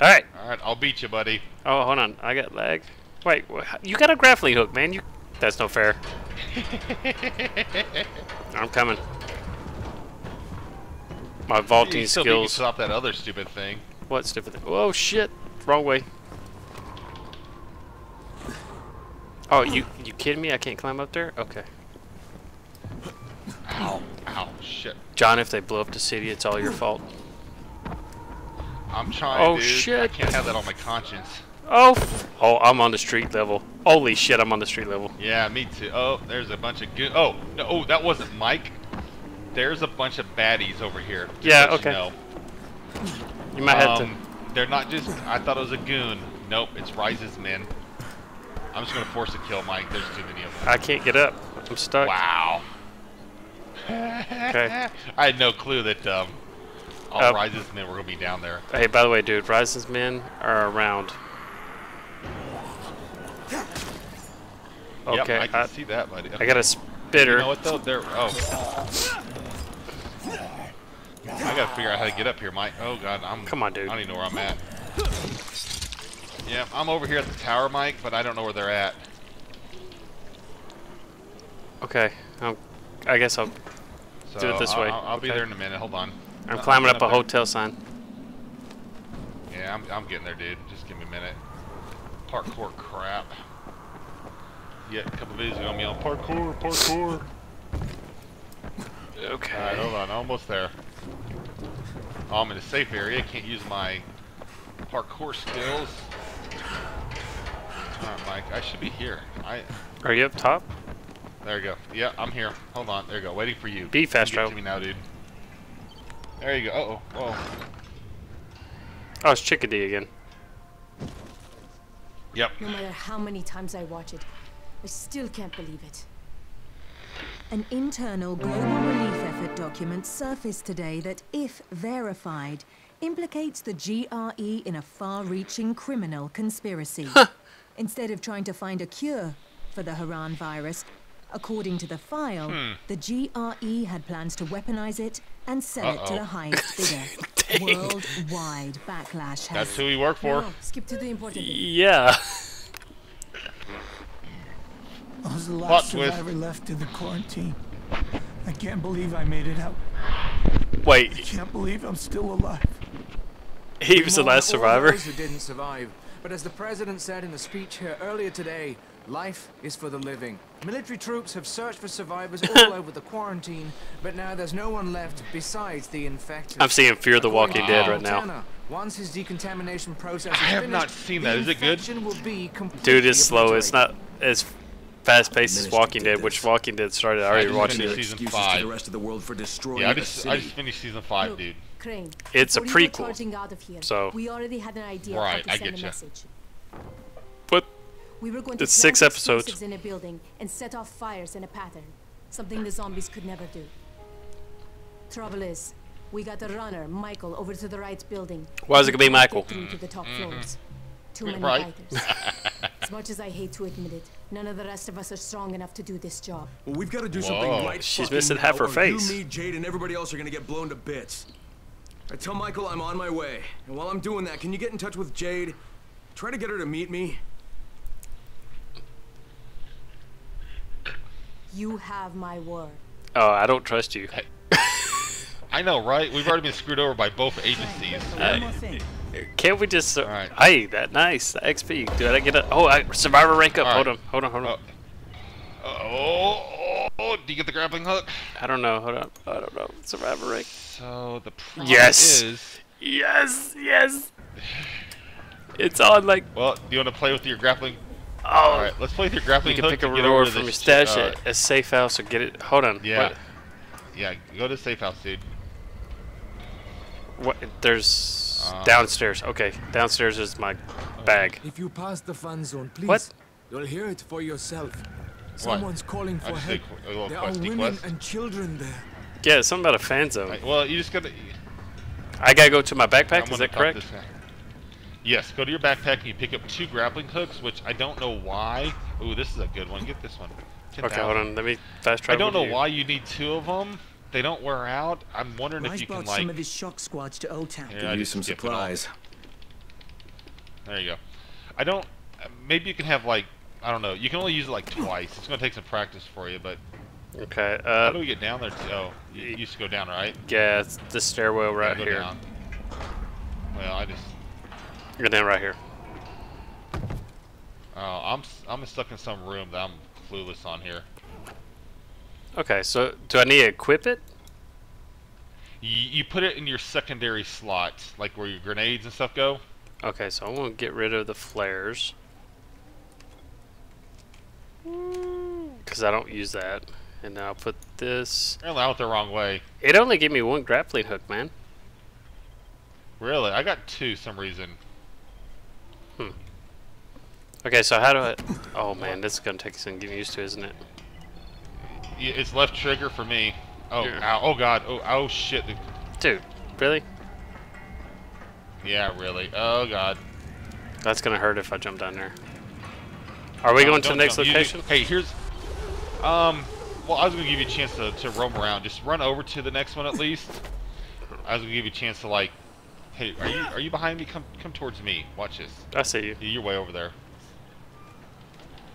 All right. All right, I'll beat you, buddy. Oh, hold on. I got lag. Wait, wha- you got a grappling hook, man. You. That's no fair. I'm coming. My vaulting You still beat me skills. Stop that other stupid thing. What stupid thing? Oh shit! Wrong way. Oh, you you kidding me? I can't climb up there? Okay. Ow! Ow! Shit! John, if they blow up the city, it's all your fault. I'm trying, Oh, dude. I shit. can't have that on my conscience. Oh, oh, I'm on the street level. Holy shit, I'm on the street level. Yeah, me too. Oh, there's a bunch of good. Oh, no, oh, that wasn't Mike. There's a bunch of baddies over here. Yeah, let you okay. know. You might have Um, They're not just. I thought it was a goon. Nope, it's Rais's men. I'm just gonna force a kill, Mike. There's too many of them. I can't get up. I'm stuck. Wow. Okay. I had no clue that um, all Uh, Rais's men were gonna be down there. Hey, by the way, dude, Rais's men are around. Yep, Okay, I can I, see that, buddy. I got a spitter. You know what though? They're oh. I gotta figure out how to get up here, Mike. Oh god, I'm. Come on, dude. I don't even know where I'm at. Yeah, I'm over here at the tower, Mike, but I don't know where they're at. Okay, um, I guess I'll. So Do it this way. I'll, I'll be there in a minute. Hold on. I'm climbing I'm up a there. hotel sign. Yeah, I'm, I'm getting there, dude. Just give me a minute. Parkour crap. Yeah, a couple videos ago, me on parkour, parkour. Okay. Alright, hold on, almost there. Oh, I'm in a safe area, can't use my parkour skills. Alright, Mike, I should be here. I Are you up top? there you go. Yeah, I'm here. Hold on, there you go. Waiting for you. Be fast, Get bro. to me now, dude. There you go. Uh oh. Oh. Oh, it's Chickadee again. Yep. No matter how many times I watch it, I still can't believe it. An internal global relief effort document surfaced today that, if verified, implicates the GRE in a far reaching criminal conspiracy. Instead of trying to find a cure for the Harran virus, according to the file, Hmm. the GRE had plans to weaponize it and sell it to the highest bidder. Worldwide backlash has That's who we work for. No, skip to the important. Yeah. I was the Plot last twist. survivor left in the quarantine. I can't believe I made it out. Wait, I Can't believe I'm still alive. he was the last survivor. who didn't survive. But as the president said in a speech here earlier today, life is for the living. Military troops have searched for survivors all over the quarantine, but now there's no one left besides the infected. I'm seeing Fear the Walking to Dead right now. Once his decontamination process I is have finished, not seen the that. Is it good? Will be completely Dude, it's slow. It's not as fast paced as Walking Dead, which. Walking Dead started. I already just watched finished it. season Excuses to five. the rest of the world for destroying Yeah, I a just city. I just finished season five, Look, dude. Crane, It's a before you were prequel, charging out of here, so- we already had an idea Right, how I to send get a ya. message. But We were going to It's six episodes. in a building and set off fires in a pattern, something the zombies could never do. Trouble is, we got the runner, Michael, over to the right building. Why is it gonna be Michael? Through to the top mm-hmm. floors. Too many Right. fighters. as much as I hate to admit it, none of the rest of us are strong enough to do this job. Well, we've got to do Whoa. something right She's fucking missing half her face. You, me, Jade, and everybody else are gonna get blown to bits. I tell Michael I'm on my way, and while I'm doing that, can you get in touch with Jade? Try to get her to meet me. You have my word. oh, I don't trust you. I know, right? We've already been screwed over by both agencies. One more thing. Can't we just? Uh, Alright. Hey, that nice. The XP. Did I get a? Oh, I, Survivor rank up. Hold on. Hold on. Hold on. Oh. Oh, oh, do you get the grappling hook? I don't know. Hold on. I don't know. Survivor rank. So the problem Yes. is, Yes. Yes. It's on like. well, do you want to play with your grappling? Oh. All right, let's play through your grappling You can pick a to get reward from your stash shit. at a safe house or get it. Hold on. Yeah. What? Yeah, go to safe house, dude. what there's Uh. downstairs. Okay, downstairs is my bag. If you pass the fun zone, please. What? You'll hear it for yourself. Someone's calling for help. did a little There are women quest. and children there. Yeah, something about a fan zone. Right, well, you just gotta. I gotta go to my I'm backpack. Is gonna that talk correct? This guy. Yes, go to your backpack and you pick up two grappling hooks, which I don't know why. Ooh, this is a good one. Get this one. Okay, hold on. Let me fast travel. I don't know you. why you need two of them. They don't wear out. I'm wondering if you can brought like. some of his shock squads to Old Town. Yeah, I Could use some skipped it all. supplies. There you go. I don't. uh, Maybe you can have like I don't know. You can only use it like twice. It's gonna take some practice for you, but Okay. how do Uh, we get down there? To, oh, you you used to go down, right? yeah, it's the stairwell Yeah, right go here. down. Well, I just. Go down right here. Oh, I'm I'm stuck in some room that I'm clueless on here. Okay, so do I need to equip it? You, you put it in your secondary slot, like where your grenades and stuff go. Okay, so I want to get rid of the flares. Because I don't use that. And now I'll put this. Apparently, I went the wrong way. It only gave me one grappling hook, man. Really, I got two some reason. Okay, so how do I... Oh, man, this is going to take some getting used to, isn't it? It's left trigger for me. Oh, Yeah. ow, oh god, oh, oh shit. Dude, really? Yeah, really. Oh god. That's going to hurt if I jump down there. Are we No, going to the next jump. Location? hey, here's. Um. Well, I was gonna give you a chance to, to roam around. Just run over to the next one at least. I was gonna give you a chance to like. Hey, are you are you behind me? Come come towards me. Watch this. I see you. You're way over there.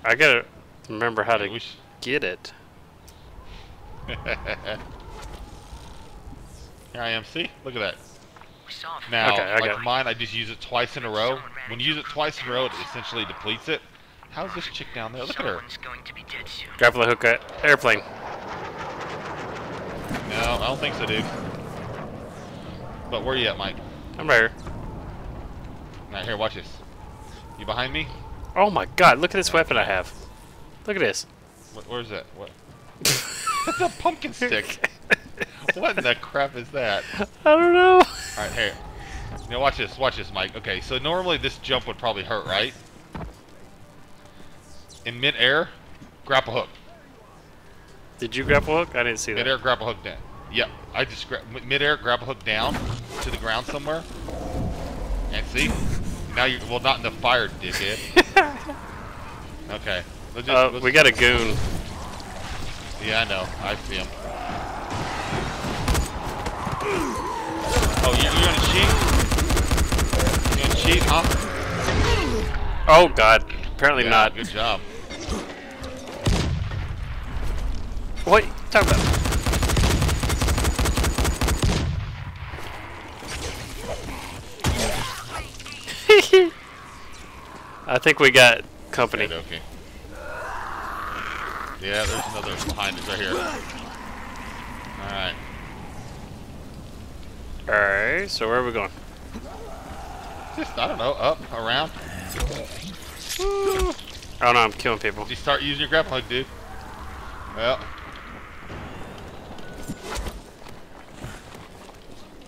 I got to remember how Hey, to we sh- get it. Here I am. See? Look at that. We saw him. Now, Okay, like got mine, I just use it twice in a row. When you use it twice in a row, it essentially depletes it. How's this chick down there? Look at her. Someone's going to be dead soon. Grappling hook at airplane. No, I don't think so, dude. But where are you at, Mike? I'm right here. Now, here, watch this. You behind me? Oh my god, look at this weapon I have. Look at this. Wh- Where's that? What? That's a pumpkin stick. what in the crap is that? I don't know. All right, here. Now watch this. Watch this, Mike. Okay, so normally this jump would probably hurt, right? In midair, grapple hook. Did you grapple hook? I didn't see that. Midair, grapple hook down. Yep, I just gra- mi- midair, grapple hook down to the ground somewhere. And see, now you're well, not in the fire, dickhead. Okay. Let's just, Uh, let's- we got a goon. Yeah, I know. I see him. Oh, you, you're gonna cheat? You gonna cheat, huh? Oh god, apparently Yeah, not. Good job. What? Talk about. I think we got company. Okay, okay. Yeah, there's another behind us right here. Alright. Alright, so where are we going? Just, I don't know, up, around. Oh no, I'm killing people. You start using your grapple hook, dude. Well,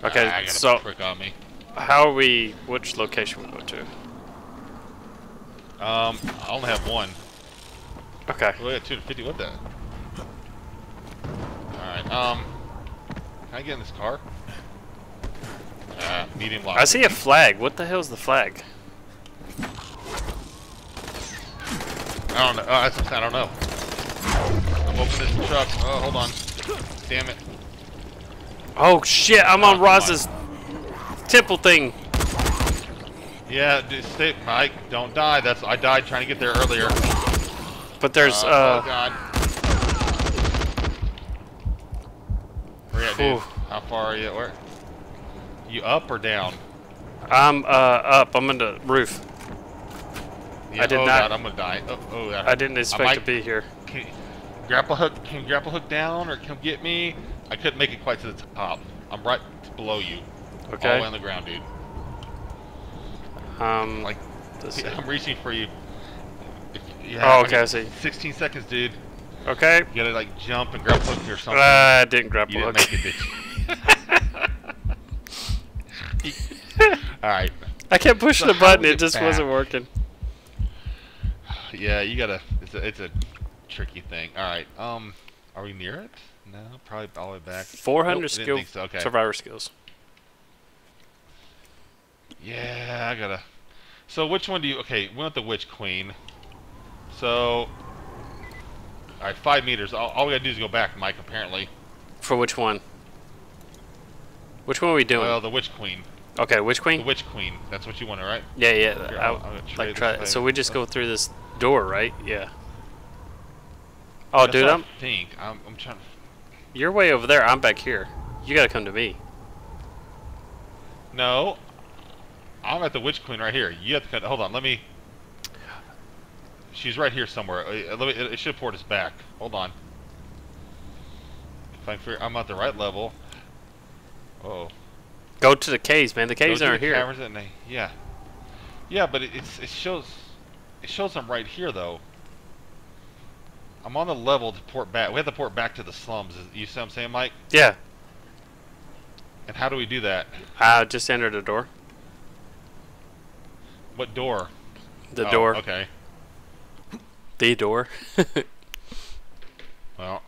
Okay, got so a prick on me. how are we, which location we go to? Um, I only have one. Okay. Oh, yeah, 250. What the? Alright, um. Can I get in this car? Uh, medium lock. I see a flag. What the hell's the flag? I don't know. Saying. I don't know. I'm opening this truck. Oh, hold on. Damn it. Oh shit, I'm Oh, on Roz's temple thing. Yeah, dude, stay, Mike. Don't die. That's I died trying to get there earlier. But there's, Uh, uh, oh God. Where you at, dude? How far are you? Where? You up or down? I'm, uh, up. I'm in the roof. Yeah, did oh not- God, I'm gonna die. Oh, oh I didn't expect might- to be here. Can, grapple hook, can you grapple hook down or come get me? I couldn't make it quite to the top. I'm right below you. All the Okay. way on the ground, dude. Um, Like, let's. I'm reaching for you. Yeah, Oh, okay, I see. 16 seconds, dude. Okay. You gotta like jump and grapple hook or something. Uh, I didn't grapple you didn't hook. make it, bitch. Alright. I kept pushing So the button. It just back? wasn't working. Yeah, you gotta. It's a, it's a tricky thing. Alright, um, are we near it? No, probably all the way back. 400 Nope, skill so, okay. survivor skills. Yeah, I gotta. So which one do you? Okay, we want the witch queen. So, all right, five meters. All, all we gotta do is go back, Mike. Apparently, For which one? Which one are we doing? well, the witch queen. Okay, which queen? The? Witch Queen. That's what you wanted, right? Yeah, yeah. Here, I'll- I'm gonna like try. So we just go through this door, right? Yeah. Oh, That's dude, I'm I think. I'm, I'm trying. you're way over there. I'm back here. You gotta come to me. No. I'm at the Witch Queen right here. You have to cut. Hold on. Let me. She's right here somewhere. Uh, Let me. It, it should port us back. Hold on. If I figure, I'm at the right level. Oh. Go to the caves, man. The caves aren't the here. caverns and they- yeah. Yeah, but it, it's it shows it shows them right here though. I'm on the level to port back. We have to port back to the slums. You see what I'm saying, Mike? Yeah. And how do we do that? Uh, just enter the door. What door? The Oh, door. Okay. The door. Well,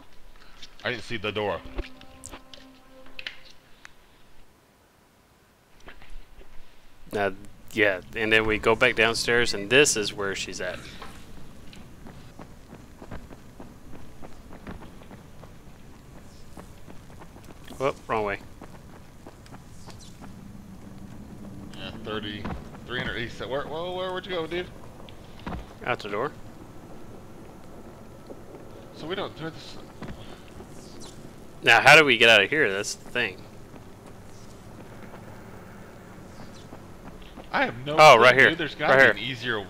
I didn't see the door. yeah, and then we go back downstairs, and this is where she's at. Whoop, wrong way. Yeah, 30, 380. So where, whoa, where, where'd you go, dude? Out the door. So we don't do this. Now, how do we get out of here? That's the thing. I have no. Oh, right here. Dude. There's got Right to here. be an easier.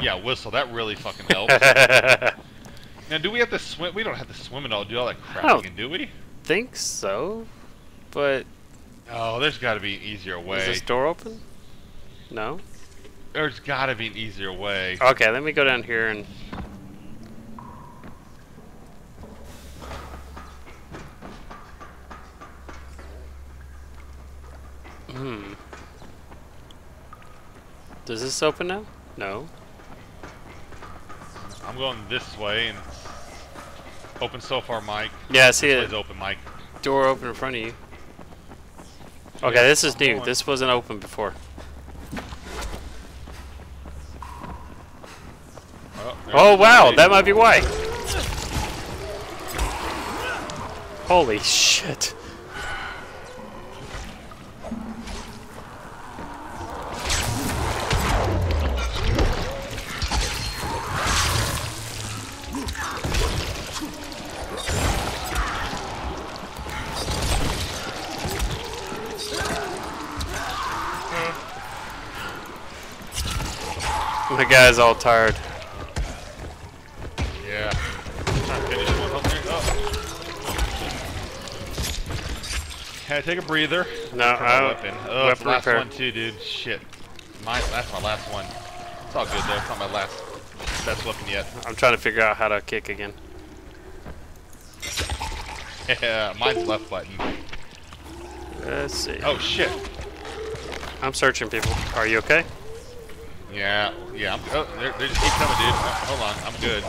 Yeah, whistle. That really fucking helps. now, do we have to swim? We don't have to swim and all do all that crap again, do we? think so, but Oh, there's got to be an easier way. is this door open? No. There's got to be an easier way. Okay, let me go down here and. Hmm. Does this open now? No. I'm going this way and open so far, Mike. Yeah, I see This it. open, Mike. Door open in front of you. Okay, this is new. This wasn't open before. Oh, Oh wow, that might be why. Holy shit. Guy's all tired. Yeah. Trying to finish one. There-. Can I take a breather? No, I weapon. Oh, weapon last repair. one too, dude. Shit. My, that's my last one. It's all good though. It's not my last best weapon yet. I'm trying to figure out how to kick again. Yeah, mine's left button. Let's see. Oh shit. I'm searching people. Are you okay? Yeah, yeah. I'm, oh, they they just keep coming, dude. Oh, hold on, I'm good.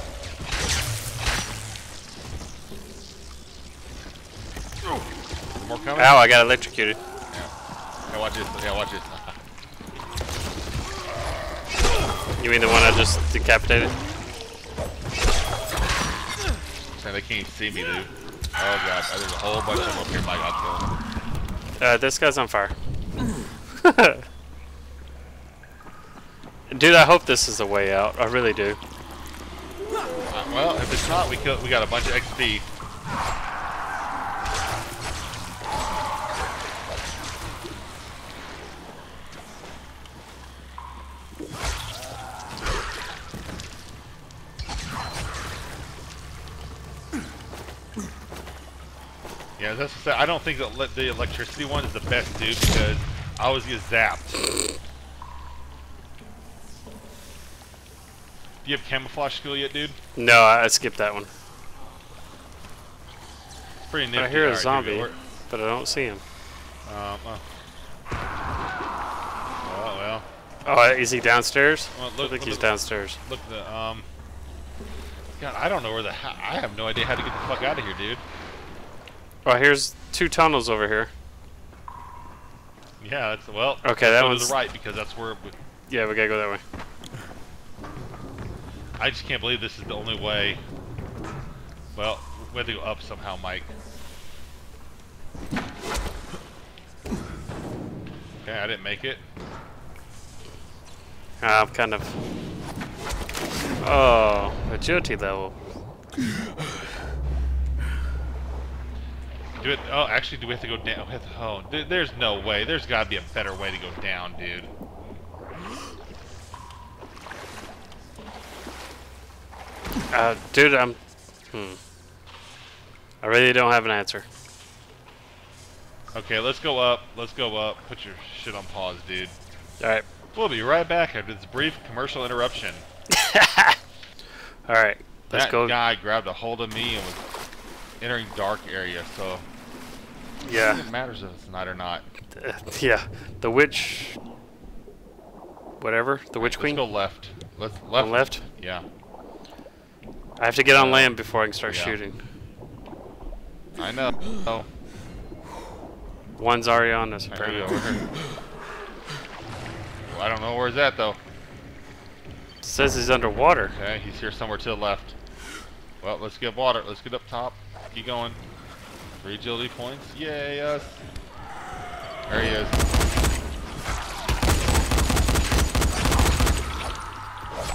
More coming? Ow, I got electrocuted. Yeah, watch this. Yeah, watch this. You mean the one I just decapitated? Man, they can't see me, dude. Oh god, there's a whole bunch of them up here. Kill them. Uh, this guy's on fire. Dude, I hope this is a way out. I really do. Uh, well, if it's not, we we got a bunch of XP. Yeah, that's I don't think the electricity one is the best, dude, because I always get zapped. Do you have camouflage skill yet, dude? No, I I skipped that one. It's pretty nifty. I hear a Alright, zombie, dude, but I don't see him. Um, oh. Oh, well. Oh, is he downstairs? Well, I think look he's at- downstairs. Look, the, um... God, I don't know where the... ha- I have no idea how to get the fuck out of here, dude. Oh, here's two tunnels over here. Yeah, that's... Well, Okay, that one's- the right, because that's where... We, Yeah, we gotta go that way. I just can't believe this is the only way. Well, we have to go up somehow, Mike. Okay, I didn't make it. Ah, I'm kind of... Oh, agility level. Do it. Oh, actually, do we have to go down? With, oh, there's no way. There's got to be a better way to go down, dude. Uh, dude, I'm. Hmm. I really don't have an answer. Okay, let's go up. Let's go up. Put your shit on pause, dude. All right. We'll be right back after this brief commercial interruption. All right. Let's that go. guy grabbed a hold of me and was entering dark area, so Yeah. it matters if it's night or not. Uh, yeah. The witch. Whatever. The witch Let's queen. go left. Let's left. left. Yeah, I have to get on land before I can start yeah. shooting. I know. Oh, One's already on us. Apparently. go. Well, I don't know where he's at though. says he's underwater. Okay, he's here somewhere to the left. Well, let's get water. Let's get up top. Keep going. Three agility points. Yay, us. There he is.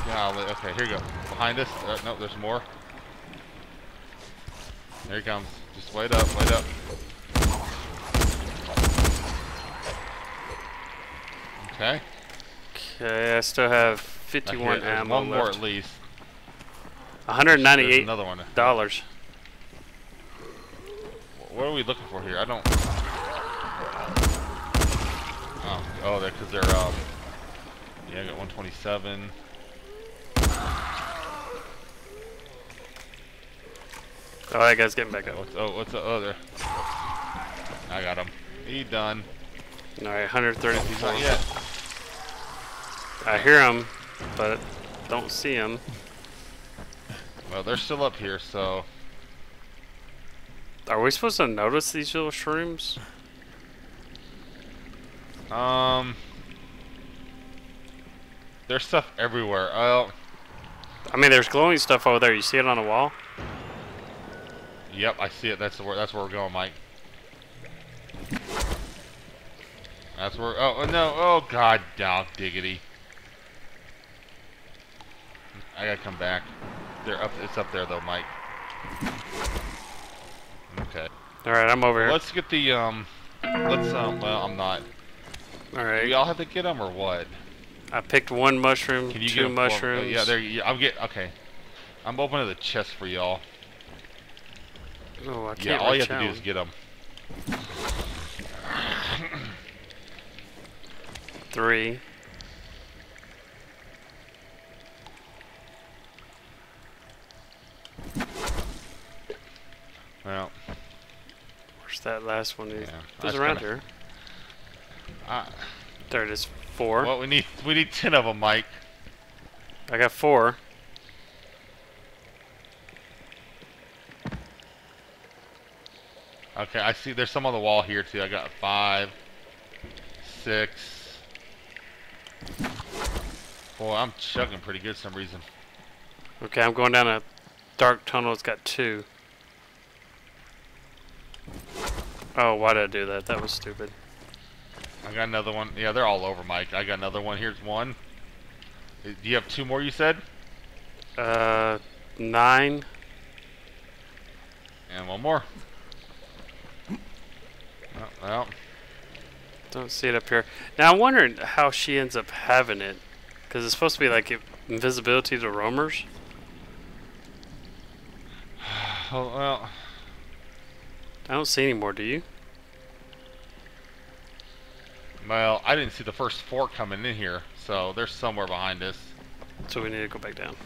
Golly. Okay, here we go. Behind us. Uh, no, there's more. There he comes. Just wait up, wait up. Okay. Okay, I still have 51 here, there's ammo one more at least. There's 198 another one. dollars. What are we looking for here? I don't. Oh, oh, they're because they're um. Yeah, I got 127. Oh, that guy's getting back up. what's oh what's the other? I got him. He done. All right, 130 He's not yet. I hear him, but don't see him. Well, they're still up here, so Are we supposed to notice these little shrooms? um. There's stuff everywhere. Oh, I mean, there's glowing stuff over there. You see it on the wall? Yep, I see it. That's where that's where we're going, Mike. That's where. Oh oh, no! Oh God, dog diggity! I gotta come back. They're up. It's up there though, Mike. Okay. All right, I'm over here. Let's get the um. Let's um. Well, I'm not. All right. Do we all have to get them or what? I picked one mushroom, Can you two get me? Uh, yeah, there. Yeah, I'm get. Okay. I'm opening the chest for y'all. Oh, I can't Yeah, all you have to do is get them. Three. Well, Where's that last one? Yeah, around kinda- here. uh, There it is. Four. well, we need we need ten of them, Mike. I got four. Okay, I see. There's some on the wall here too. I got five, six. Boy, I'm chugging pretty good for some reason. Okay, I'm going down a dark tunnel. It's got two. Oh, why did I do that? That was stupid. I got another one. Yeah, they're all over, Mike. I got another one. Here's one. Uh, Do you have two more? You said. Uh, nine. And one more. Well, well, Don't see it up here. Now I'm wondering how she ends up having it, because it's supposed to be like invisibility to roamers. oh, well, I don't see any more. Do you? well, I didn't see the first four coming in here, so they're somewhere behind us. So we need to go back down.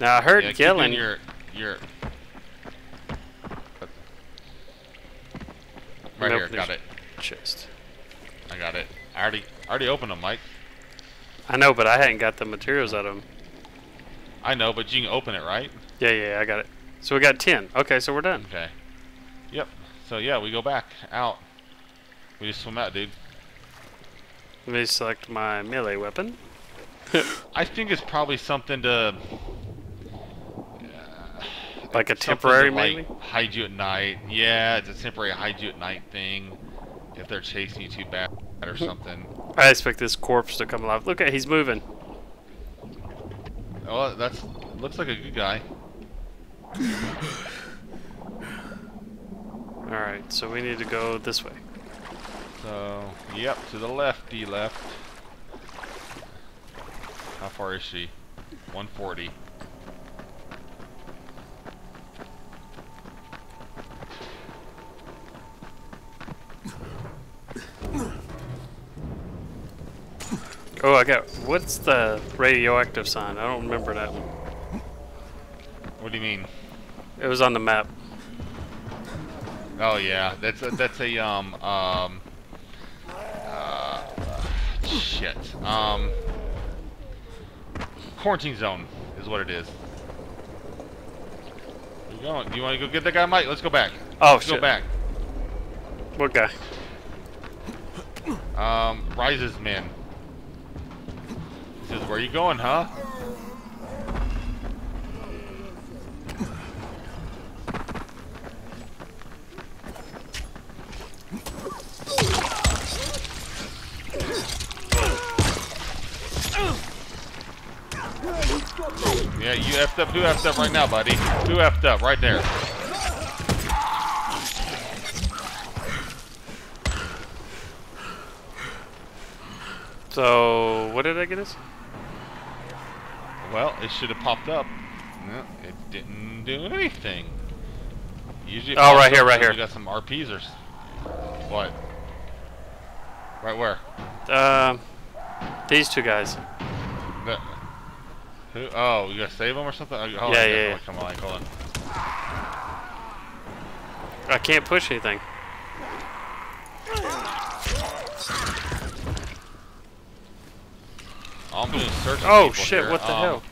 Now I heard Yeah, yelling. Your, your. Right Nope, here, got it. there's- chest. I got it. I already, I already opened them, Mike. I know, but I hadn't got the materials out of them. I know, but you can open it, right? Yeah, yeah, yeah, I got it. So we got ten. Okay, so we're done. Okay. Yep. So yeah, we go back out. We just swim out, dude. Let me select my melee weapon. I think it's probably something to Like a temporary like, melee. hide you at night. Yeah, it's a temporary hide you at night thing. If they're chasing you too bad. or mm-hmm. something. I expect this corpse to come alive. Look at he's moving. Oh, that's looks like a good guy. Alright, so we need to go this way. So, yep, to the lefty left. How far is she? 140. Oh, I got. What's the radioactive sign? I don't remember that one. What do you mean? It was on the map. Oh yeah, that's a, that's a um um uh, shit um quarantine zone is what it is. Where you going? You want to go get that guy, Mike? Let's go back. Oh Let's shit! go back. What guy? Um, Rises men. "Where you going, huh?" Yeah, you effed up. Who effed up right now, buddy? Who effed up right there? So what did I get us? Well, it should have popped up. No, it didn't do anything. Usually Oh, right here, right here. We got some RPs or what? Right where? Um, these two guys. The, who? Oh, we gotta save them or something? Oh, hold Yeah, yeah, Come on, hold on. I can't push anything. I'm doing is searching. Oh shit! here. What the Um, hell?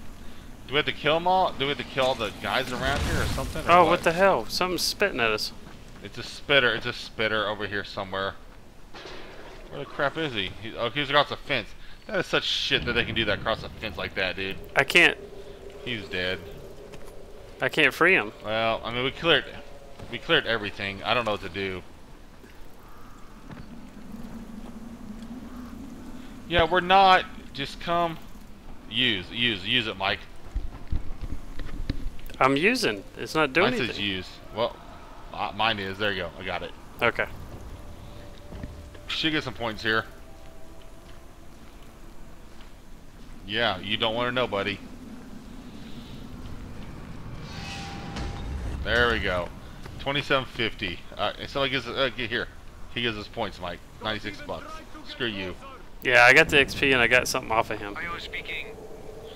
Do we have to kill them all? Do we have to kill all the guys around here or something? or Oh, what the hell? Something's spitting at us. It's a spitter. It's a spitter over here somewhere. Where the crap is he? he oh, he's across the fence. That is such shit that they can do that across a fence like that, dude. I can't. He's dead. I can't free him. Well, I mean, we cleared, we cleared everything. I don't know what to do. Yeah, we're not. Just come. Use, use, use it, Mike. I'm using. It's not doing Mine says anything. use. Well, uh, mine is. There you go. I got it. Okay. Should get some points here. Yeah, you don't want to know, buddy. There we go. 2750. Uh, somebody gives uh, get here. He gives us points, Mike. 96 bucks. Screw you. Yeah, I got the XP and I got something off of him. Are you speaking?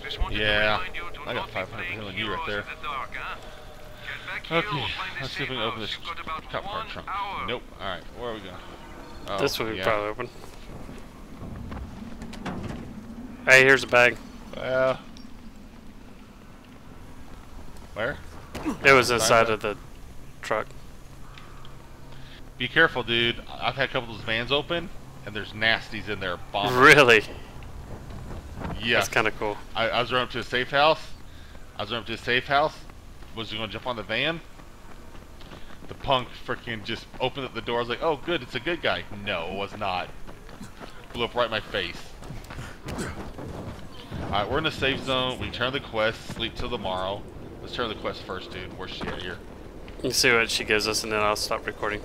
Just wanted Yeah, to remind you to I got 500 playing million you right there. the dark, huh? Get back here, Okay, we'll find the let's see if we can open house. this You've got about cop car trunk. hour. Nope. Alright, where are we going? Oh, this one we yeah. probably open. Hey, here's a bag. Well. Where? It was inside of the truck. Be careful, dude. I've had a couple of those vans open, and there's nasties in there. Bombing. Really? Yeah. That's kind of cool. I, I was running up to a safe house. I was running up to a safe house. Was going to jump on the van. The punk freaking just opened up the door. I was like, oh, good, it's a good guy. No, it was not. Blew up right in my face. Alright, we're in the safe zone. We turn the quest. Sleep till tomorrow. Let's turn the quest first, dude. Where's she at here? You see what she gives us, and then I'll stop recording.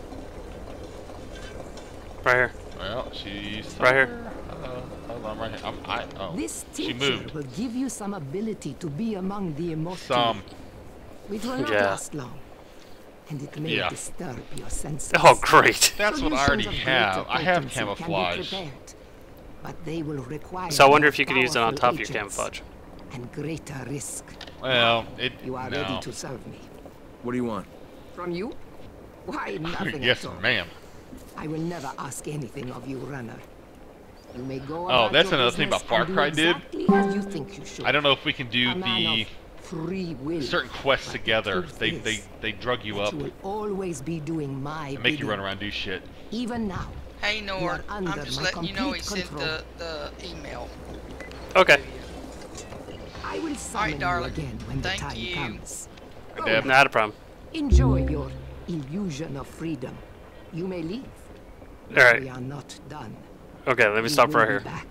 Right here. Well, she's Right here. somewhere. Uh, hold on, right here. I'm, I, oh, This she teacher moved. will give you some ability to be among the immortal. Some. Which will not Yeah. last long. And it may Yeah. disturb your senses. Oh, great. That's what I already have. I have potency can camouflage. prepared, But they will require So I wonder if you could use it on top of your agents camouflage. And greater risk. Well, it. You are no. ready to serve me. What do you want? From you? Why, nothing yes, at all. ma'am. I will never ask anything of you, runner. You may go Oh, that's another thing about Far Cry, dude. exactly as you think you. I don't know if we can do the free will. certain quests together. They is they they drug you up You will always be doing my and make you run around and do shit. Even now. Hey You Nord, are under I'm just letting you know he sent the, the email. Okay. I will summon you darling. again when Thank the time you. comes. Hey, Deb. Not a problem. Enjoy your illusion of freedom. You may leave. All right. We are not done. Okay, let me We stop right here. back.